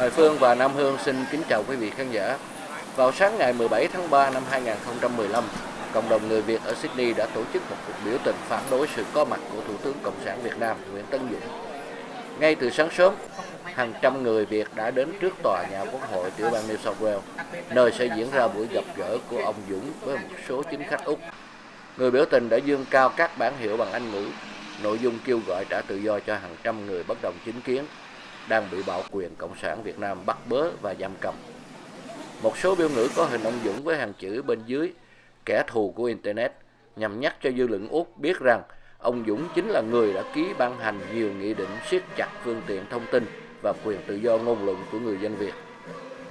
Hoài Phương và Nam Hương xin kính chào quý vị khán giả. Vào sáng ngày 17 tháng 3 năm 2015, cộng đồng người Việt ở Sydney đã tổ chức một cuộc biểu tình phản đối sự có mặt của Thủ tướng Cộng sản Việt Nam Nguyễn Tấn Dũng. Ngay từ sáng sớm, hàng trăm người Việt đã đến trước tòa nhà Quốc hội tiểu bang New South Wales, nơi sẽ diễn ra buổi gặp gỡ của ông Dũng với một số chính khách Úc. Người biểu tình đã dương cao các bản hiệu bằng Anh ngữ, nội dung kêu gọi trả tự do cho hàng trăm người bất đồng chính kiến đang bị bạo quyền Cộng sản Việt Nam bắt bớ và giam cầm. Một số biểu ngữ có hình ông Dũng với hàng chữ bên dưới kẻ thù của Internet nhằm nhắc cho dư luận Úc biết rằng ông Dũng chính là người đã ký ban hành nhiều nghị định siết chặt phương tiện thông tin và quyền tự do ngôn luận của người dân Việt.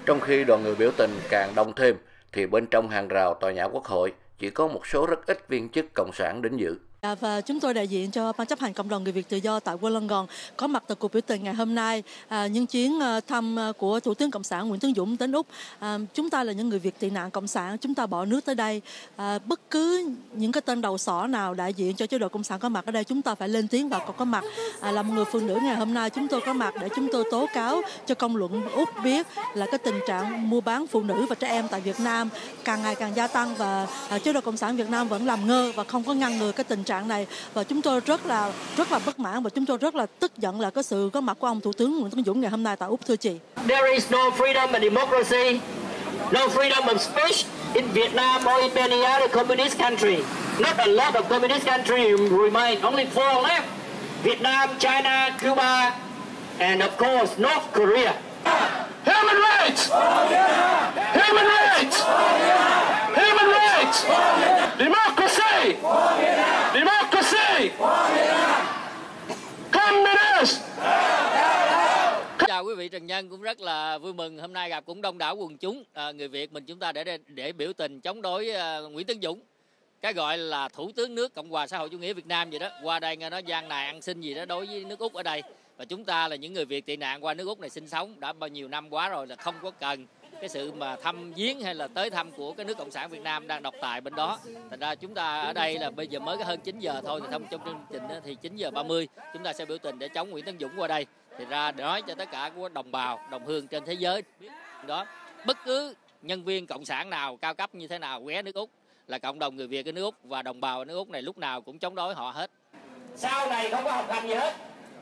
Trong khi đoàn người biểu tình càng đông thêm, thì bên trong hàng rào tòa nhà quốc hội chỉ có một số rất ít viên chức cộng sản đến dự. Và chúng tôi đại diện cho ban chấp hành cộng đồng người Việt tự do tại Wollongong có mặt tại cuộc biểu tình ngày hôm nay à, nhân chuyến ờ, thăm ờ, của Thủ tướng Cộng sản Nguyễn Tấn Dũng đến Úc. À, chúng ta là những người Việt tị nạn Cộng sản, chúng ta bỏ nước tới đây. À, bất cứ những cái tên đầu sỏ nào đại diện cho chế độ Cộng sản có mặt ở đây chúng ta phải lên tiếng và có có mặt. À, là một người phụ nữ ngày hôm nay chúng tôi có mặt để chúng tôi tố cáo cho công luận Úc biết là cái tình trạng mua bán phụ nữ và trẻ em tại Việt Nam càng ngày càng gia tăng và à, chế độ Cộng sản Việt Nam vẫn làm ngơ và không có ngăn ngừa cái tình trạng này và chúng tôi rất là rất là bất mãn và chúng tôi rất là tức giận là cái sự có mặt của ông thủ tướng Nguyễn Tấn Dũng ngày hôm nay tại Úc thưa chị. There is no freedom and democracy, no freedom of speech in Vietnam or in any other communist country. Not a lot of communist country remain, only four left. Vietnam, China, Cuba, and of course North Korea. Human rights! Human rights! Human rights! Democracy! Democracy! Communist! chào quý vị Trần Nhân cũng rất là vui mừng hôm nay gặp cũng đông đảo quần chúng. À, người Việt mình chúng ta để để biểu tình chống đối à, Nguyễn Tấn Dũng cái gọi là thủ tướng nước Cộng hòa xã hội chủ nghĩa Việt Nam vậy đó. Qua đây nghe nó gian này ăn xin gì đó đối với nước Úc ở đây. Và chúng ta là những người Việt tị nạn qua nước Úc này sinh sống đã bao nhiêu năm quá rồi là không có cần cái sự mà thăm viếng hay là tới thăm của cái nước cộng sản Việt Nam đang độc tài bên đó. Thành ra chúng ta ở đây là bây giờ mới có hơn 9 giờ thôi thì thông trong chương trình thì 9 giờ 30 chúng ta sẽ biểu tình để chống Nguyễn Tấn Dũng qua đây thì ra để nói cho tất cả của đồng bào đồng hương trên thế giới đó bất cứ nhân viên cộng sản nào cao cấp như thế nào ghé nước Úc là cộng đồng người Việt ở nước Úc và đồng bào ở nước Úc này lúc nào cũng chống đối họ hết Sau này không có học hành gì hết,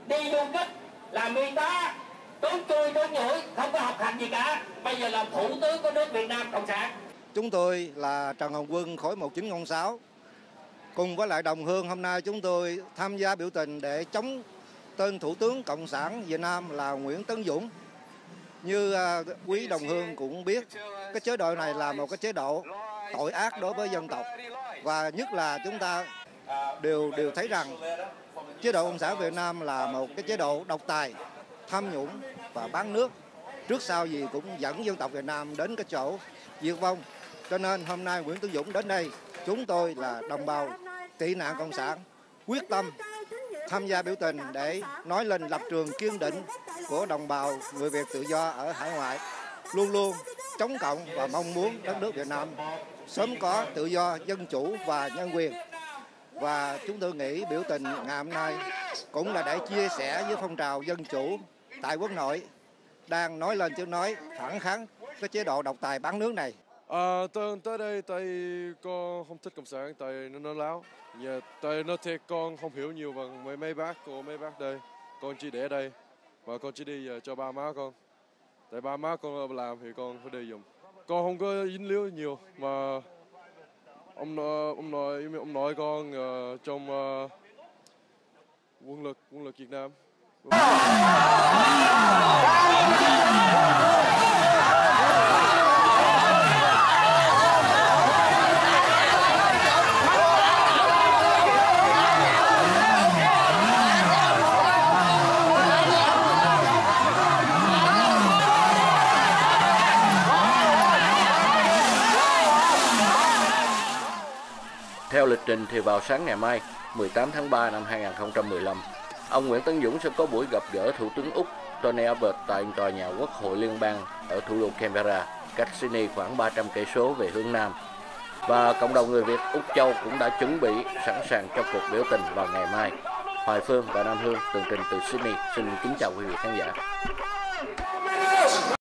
đi du kích, làm y tá, trốn chui, trốn nhủi, không có học hành gì cả. Bây giờ làm thủ tướng của nước Việt Nam Cộng sản. Chúng tôi là Trần Hồng Quân khối 1906. Cùng với lại đồng hương hôm nay chúng tôi tham gia biểu tình để chống tên Thủ tướng Cộng sản Việt Nam là Nguyễn Tấn Dũng. Như à, quý đồng hương cũng biết, cái chế độ này là một cái chế độ tội ác đối với dân tộc. Và nhất là chúng ta đều đều thấy rằng chế độ Cộng sản Việt Nam là một cái chế độ độc tài, tham nhũng và bán nước. Trước sau gì cũng dẫn dân tộc Việt Nam đến cái chỗ diệt vong. Cho nên hôm nay Nguyễn Tấn Dũng đến đây, chúng tôi là đồng bào tị nạn Cộng sản, quyết tâm tham gia biểu tình để nói lên lập trường kiên định của đồng bào người Việt tự do ở hải ngoại, luôn luôn chống cộng và mong muốn đất nước Việt Nam sớm có tự do, dân chủ và nhân quyền. Và chúng tôi nghĩ biểu tình ngày hôm nay cũng là để chia sẻ với phong trào dân chủ tại quốc nội đang nói lên tiếng nói phản kháng cái chế độ độc tài bán nước này. À, tôi tới đây tại con không thích cộng sản tại nó nó láo. Yeah, tại nó thiệt con không hiểu nhiều bằng mấy mấy bác của mấy bác đây. Con chỉ để đây và con chỉ đi uh, cho ba má con. Tại ba má con làm thì con phải đi dùng. Con không có dính líu nhiều mà ông nói, ông nói ông nội con uh, trong uh, quân lực quân lực Việt Nam. Theo lịch trình thì vào sáng ngày mai, 18 tháng 3 năm 2015, ông Nguyễn Tấn Dũng sẽ có buổi gặp gỡ Thủ tướng Úc Tony Abbott tại tòa nhà Quốc hội Liên bang ở thủ đô Canberra, cách Sydney khoảng 300 cây số về hướng Nam. Và cộng đồng người Việt Úc Châu cũng đã chuẩn bị sẵn sàng cho cuộc biểu tình vào ngày mai. Hoài Phương và Nam Hương tường trình từ Sydney xin kính chào quý vị khán giả.